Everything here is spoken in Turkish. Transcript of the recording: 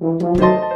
Müzik